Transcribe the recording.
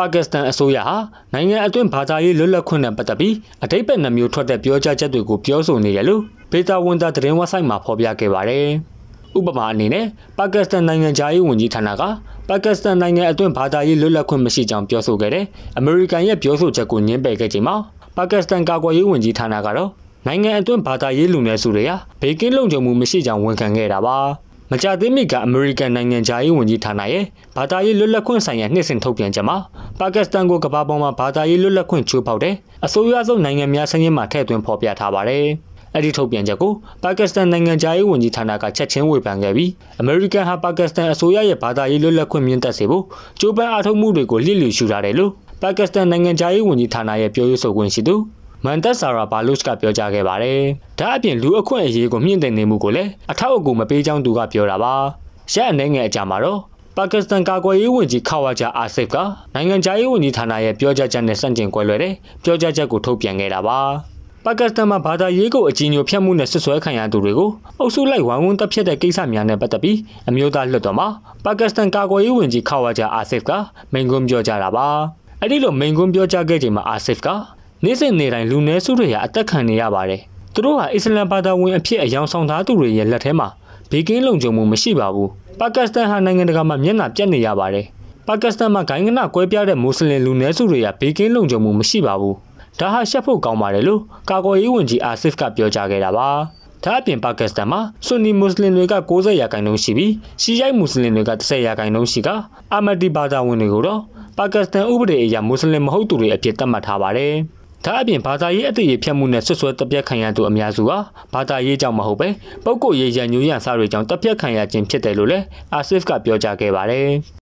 ပါကစ္စတန်အစိုးရဟာနိုင်ငံအတွင်းဘာသာရေးလွတ်လပ်ခွင့်နဲ့ပတ်သက်ပြီးအတိတ်ပဲနှမျိုးထွက်တဲ့ပြောကြားချက်တွေကိုပြောဆိုနေတယ်လို့ဘေတာဝန်တာသတင်းဝက်ဆိုက်မှာဖော်ပြခဲ့ပါတယ်။ဥပမာအနေနဲ့ပါကစ္စတန်နိုင်ငံခြားရေးဝန်ကြီးဌာနကပါကစ္စတန်နိုင်ငံအတွင်းဘာသာရေးလွတ်လပ်ခွင့်မရှိကြောင်းပြောဆိုခဲ့တဲ့အမေရိကန်ရဲ့ပြောဆိုချက်ကိုညှင်းပယ်ခဲ့ချိန်မှာပါကစ္စတန်ကာကွယ်ရေးဝန်ကြီးဌာနကတော့နိုင်ငံအတွင်းဘာသာရေးလူနည်းစုတွေဟာဘေကင်းလုံခြုံမှုမရှိကြောင်းဝန်ခံခဲ့တာပါ မကြသေးမီကအမေရိကန်နိုင်ငံခြားရေးဝန်ကြီးဌာနရဲ့ဘာသာရေးလွတ်လပ်ခွင့်ဆိုင်ရာနှစ်စဉ်ထုတ်ပြန်ချက်မှာပါကစ္စတန်ကိုကမ္ဘာပေါ်မှာဘာသာရေးလွတ်လပ်ခွင့်ချိုးဖောက်တဲ့အဆိုအရဆုံးနိုင်ငံများစံရင်းမှာထည့်သွင်းဖော်ပြထားပါတယ်အဲ့ဒီထုတ်ပြန်ချက်ကိုပါကစ္စတန်နိုင်ငံခြားရေးဝန်ကြီးဌာနကချက်ချင်းဝေဖန်ခဲ့ပြီးအမေရိကန်ဟာပါကစ္စတန်အစိုးရရဲ့ဘာသာရေးလွတ်လပ်ခွင့်မြင့်တက်စေဖို့ကြိုးပမ်းအားထုတ်မှုတွေကိုလျှစ်လျူရှုထားတယ်လို့ပါကစ္စတန်နိုင်ငံခြားရေးဝန်ကြီးဌာနရဲ့ပြောရေးဆိုခွင့်ရှိသူ မန်တက်ဆာရာဘာလုစ်ကပြောကြားခဲ့ပါတယ်။ဒါအပြင်လူအခွင့်အရေးကိုမြင့်တင်နေမှုကိုလည်းအထောက်အကူမပေးကြောင်းသူကပြောတာပါ။ရက်အနေငယ်အကြမှာတော့ပါကစ္စတန်ကာကွယ်ရေးဝန်ကြီးခါဝါဂျာအာဆစ်ကနိုင်ငံခြားရေးဝန်ကြီးဌာနရဲ့ပြောကြားချက်နဲ့ဆန့်ကျင်ကွဲလွဲတဲ့ပြောကြားချက်ကိုထုတ်ပြန်ခဲ့တာပါ။ပါကစ္စတန်မှာဘာသာရေးကိုအကြီးအကျယ်ဖျက်မှုနဲ့ဆွဆွဲခံရသူတွေကိုအုပ်စုလိုက်ဝိုင်းဝန်းတပ်ဖြတ်တဲ့ကိစ္စများနဲ့ပတ်သက်ပြီးအမျိုးသားလွှတ်တော်မှာပါကစ္စတန်ကာကွယ်ရေးဝန်ကြီးခါဝါဂျာအာဆစ်ကမိန့်ခွန်းပြောကြားတာပါ။အဲ့ဒီလိုမိန့်ခွန်းပြောကြားခဲ့ချိန်မှာအာဆစ်က နေ့စဉ်နေ့တိုင်းလူနည်းစုတွေဟာအသက်ခံနေရပါတယ်။သူတို့ဟာအစ္စလမ်ဘာသာဝင်အဖြစ်အယောင်ဆောင်ထားသူတွေရဲ့လက်ထဲမှာဘေကင်းလုံခြုံမှုမရှိပါဘူး။ပါကစ္စတန်ဟာနိုင်ငံတကာမှာမျက်နှာပြတ်နေရပါတယ်။ပါကစ္စတန်မှာဂိုင်းကနကွဲပြားတဲ့မွတ်စလင်လူနည်းစုတွေကဘေကင်းလုံခြုံမှုမရှိပါဘူး။ဒါဟာရှက်ဖို့ကောင်းပါတယ်လို့ကာကွယ်ရေးဝန်ကြီးအာဆစ်ကပြောကြားခဲ့တာပါ။ဒါအပြင်ပါကစ္စတန်မှာဆွန်နီမွတ်စလင်တွေက90ရာခိုင်နှုန်းရှိပြီးရှီယိုက်မွတ်စလင်တွေက10ရာခိုင်နှုန်းရှိကအာမဒီဘာသာဝင်တွေကိုတော့ပါကစ္စတန်ဥပဒေအရမွတ်စလင်မဟုတ်သူတွေအဖြစ်သတ်မှတ်ထားပါတယ်။ ဒါအပြင်ဘာသာရေးအသေးရဖြတ်မှုနဲ့ဆွဆွဲတပ်ပြတ်ခံရသူအများစုဟာဘာသာရေးကြောင့်မဟုတ်ပဲပုဂ္ဂိုလ်ရေးရန်ညူရန်စားတွေကြောင့်တပ်ပြတ်ခံရခြင်းဖြစ်တယ်လို့လည်းအာဆစ်ကပြောကြားခဲ့ပါတယ်။